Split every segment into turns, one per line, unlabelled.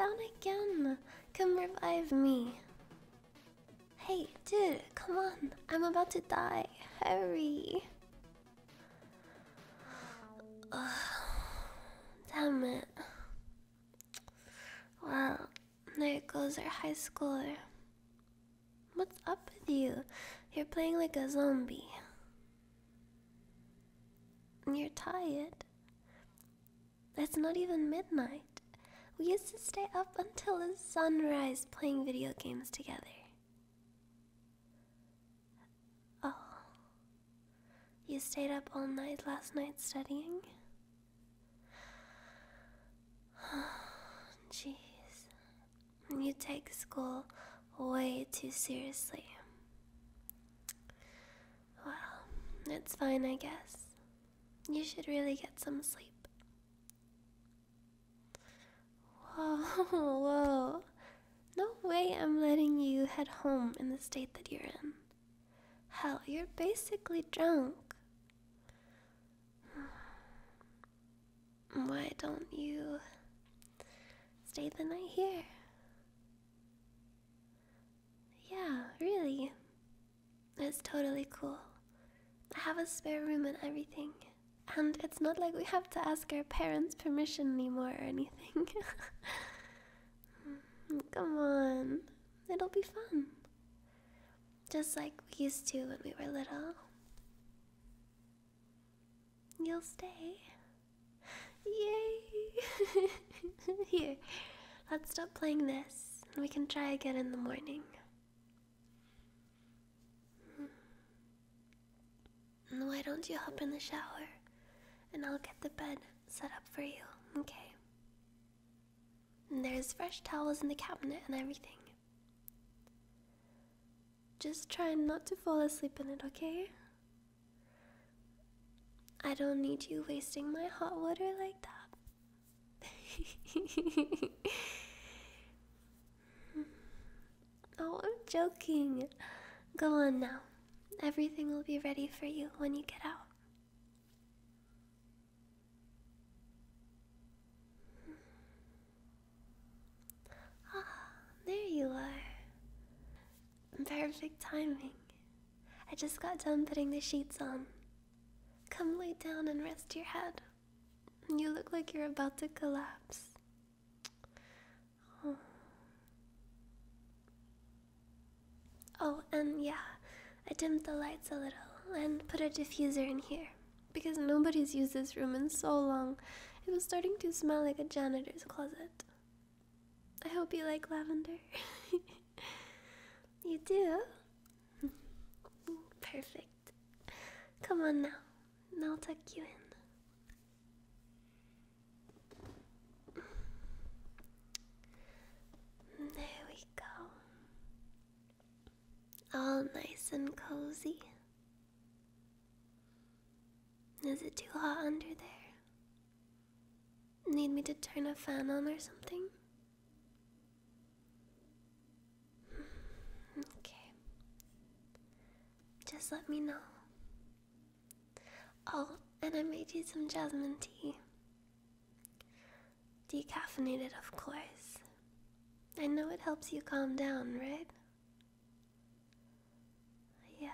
down again. Come revive me. Hey, dude, come on. I'm about to die. Hurry. Ugh. Damn it. Well, there goes our high schooler. What's up with you? You're playing like a zombie. You're tired. It's not even midnight. We used to stay up until the sunrise playing video games together. Oh. You stayed up all night last night studying? Jeez. You take school way too seriously. Well, it's fine, I guess. You should really get some sleep. Whoa, oh, whoa. No way I'm letting you head home in the state that you're in. Hell, you're basically drunk. Why don't you stay the night here? Yeah, really. It's totally cool. I have a spare room and everything. And it's not like we have to ask our parents' permission anymore or anything. Come on, it'll be fun. Just like we used to when we were little. You'll stay. Yay! Here, let's stop playing this and we can try again in the morning. Hmm. Why don't you hop in the shower and I'll get the bed set up for you, okay? And there's fresh towels in the cabinet and everything. Just try not to fall asleep in it, okay? I don't need you wasting my hot water like that. oh, I'm joking. Go on now. Everything will be ready for you when you get out. There you are. Perfect timing. I just got done putting the sheets on. Come lay down and rest your head. You look like you're about to collapse. Oh, oh and yeah, I dimmed the lights a little and put a diffuser in here because nobody's used this room in so long. It was starting to smell like a janitor's closet. I hope you like lavender. you do? Perfect. Come on now, and I'll tuck you in. There we go. All nice and cozy. Is it too hot under there? Need me to turn a fan on or something? Okay. Let me know. Oh, and I made you some jasmine tea. Decaffeinated, of course. I know it helps you calm down, right? Yeah.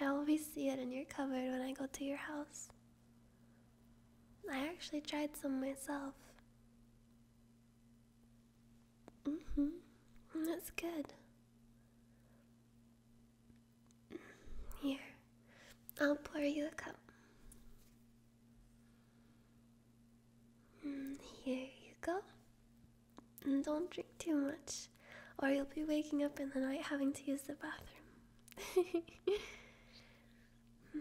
I always see it in your cupboard when I go to your house. I actually tried some myself. Mm hmm. That's good. Here, I'll pour you a cup. Mm, here you go. And don't drink too much, or you'll be waking up in the night having to use the bathroom.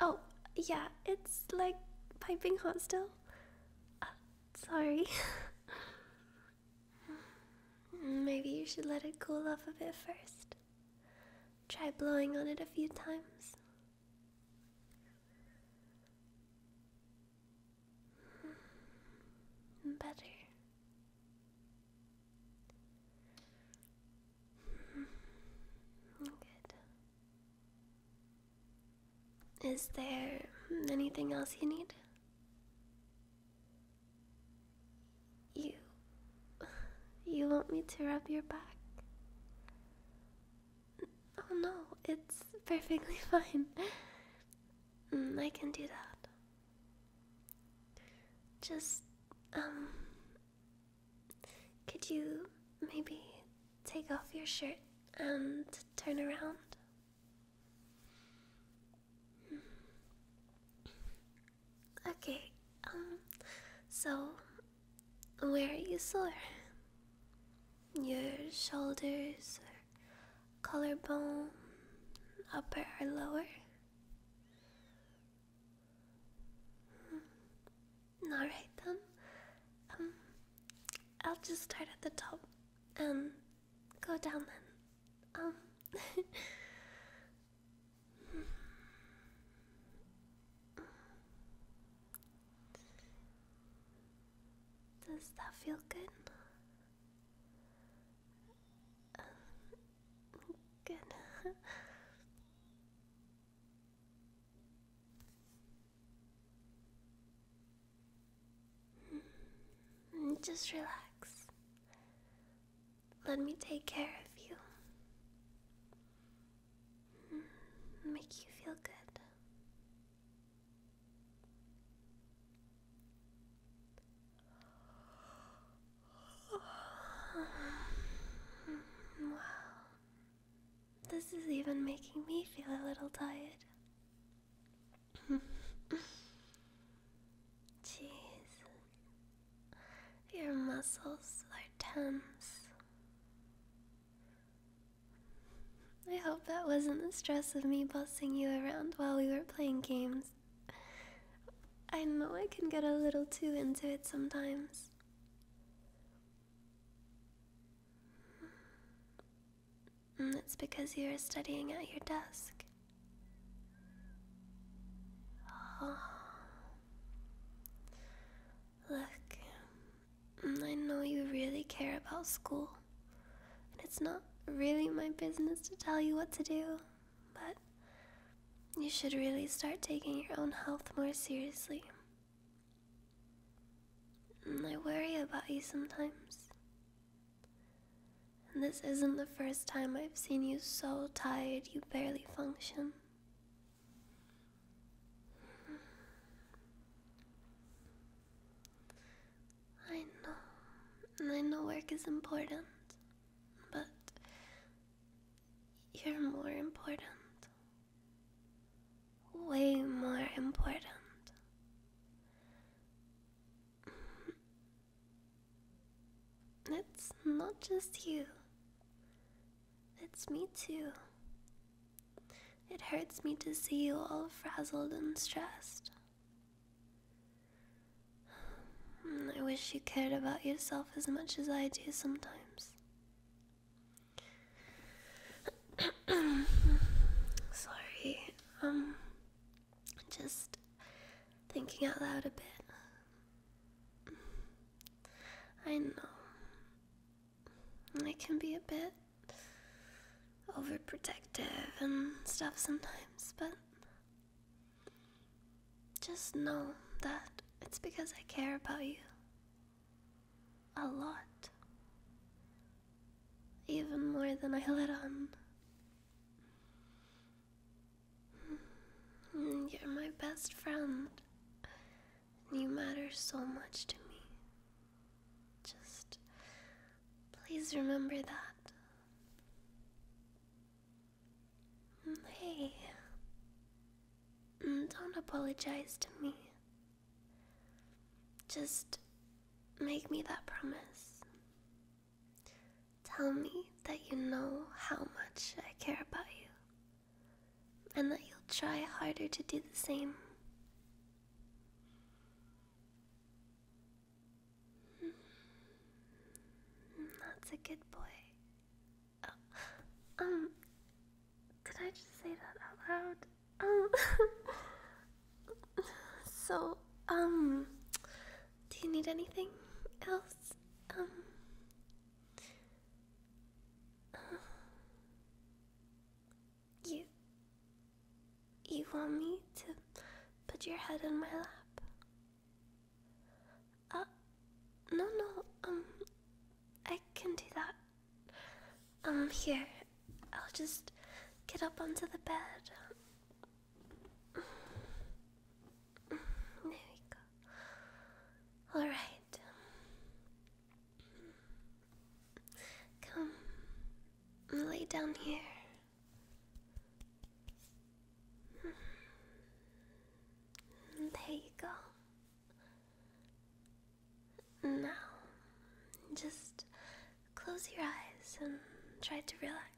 oh, yeah, it's like piping hot still. Uh, sorry. Maybe you should let it cool off a bit first. Try blowing on it a few times. Better. Good. Is there anything else you need? You You want me to rub your back? Oh no, it's perfectly fine. Mm, I can do that. Just, um, could you maybe take off your shirt and turn around? Okay, um, so where are you sore? Your shoulders, or collarbone, upper or lower? Hmm. Alright then. Um, I'll just start at the top and go down then. Um, Does that feel good? Good. Hmm. Just relax. Let me take care of you. Hmm. Make you feel good. Wow. This is even making me feel a little tired. Jeez. Your muscles are tense. I hope that wasn't the stress of me bossing you around while we were playing games. I know I can get a little too into it sometimes. Mm, and it's because you are studying at your desk. Oh. Look, mm, I know you really care about school, and it's not really my business to tell you what to do, but you should really start taking your own health more seriously. And I worry about you sometimes. This isn't the first time I've seen you so tired you barely function. I know, and I know work is important, but you're more important. Way more important. It's not just you. It's me too. It hurts me to see you all frazzled and stressed. I wish you cared about yourself as much as I do sometimes. Sorry, um, just thinking out loud a bit. I know. I can be a bit overprotective and stuff sometimes, but just know that it's because I care about you a lot. Even more than I let on. Mm, you're my best friend. And you matter so much to me. Just please remember that. Hey. Mm, don't apologize to me. Just make me that promise. Tell me that you know how much I care about you, and that you'll try harder to do the same. That's a good boy. Oh, um, did I just say that out loud? Um, so, um, do you need anything else? Um, you, you want me to put your head in my lap? Uh, no, no, um, I can do that. Um, here. I'll just get up onto the bed. There we go. Alright. Come. Lay down here. There you go. Now, just close your eyes and try to relax.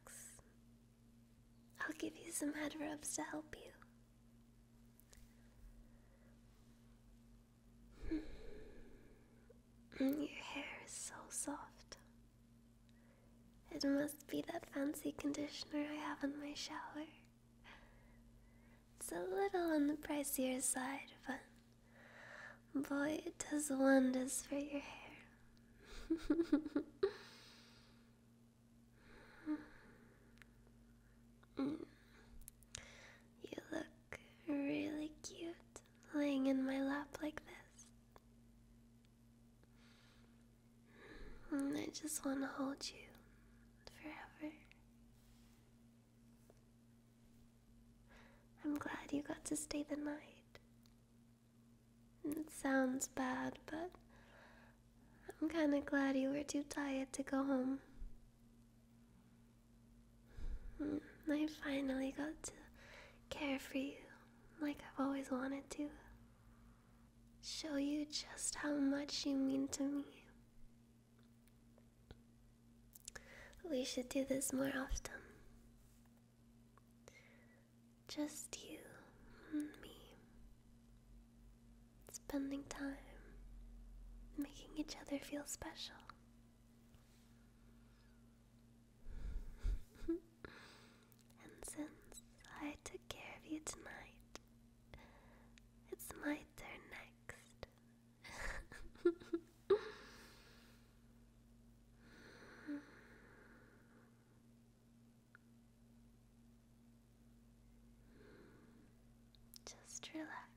I'll give you some head rubs to help you. Hmm. Mm, your hair is so soft. It must be that fancy conditioner I have in my shower. It's a little on the pricier side, but boy, it does wonders for your hair. Mm. You look really cute laying in my lap like this. And I just want to hold you forever. I'm glad you got to stay the night. It sounds bad, but I'm kind of glad you were too tired to go home. Mm, I finally got to care for you like I've always wanted to. Show you just how much you mean to me. We should do this more often. Just you and me. Spending time making each other feel special. and since I took care of you tonight, it's my turn next. Just relax.